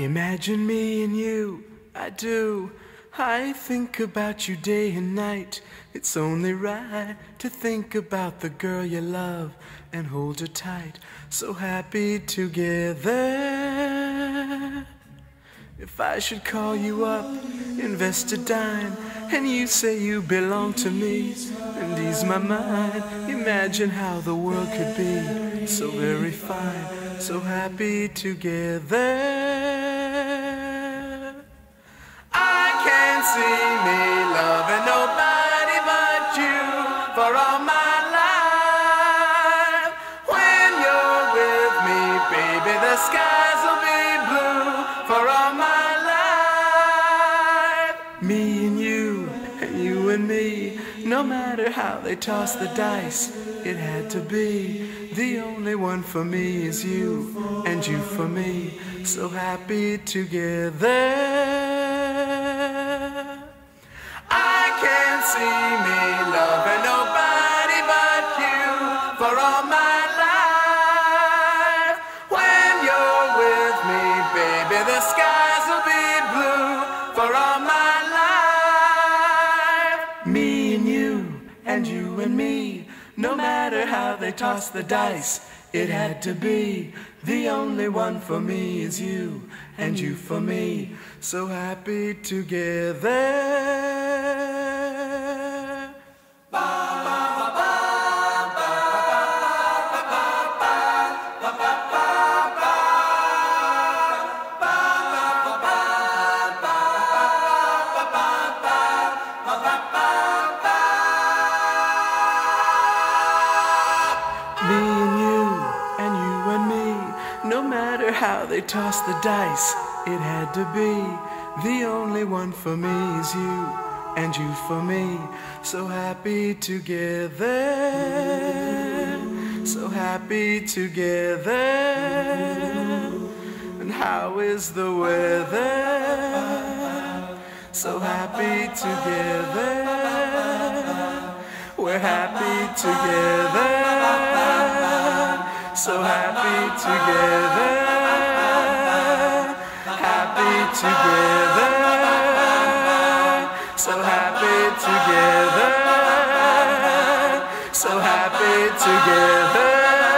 Imagine me and you, I do. I think about you day and night. It's only right to think about the girl you love and hold her tight. So happy together. If I should call you up, invest a dime, and you say you belong to me, and ease my mind, imagine how the world could be so very fine, so happy together. For all my life. When you're with me, baby, the skies will be blue for all my life. Me and you, and you and me, no matter how they toss the dice, it had to be. The only one for me is you, and you for me, so happy together. I can't see me toss the dice, it had to be. The only one for me is you, and you for me, so happy together. Matter how they toss the dice, it had to be. The only one for me is you, and you for me, so happy together. So happy together. And how is the weather? So happy together. We're happy together. So happy together. Happy together. So happy together. So happy together.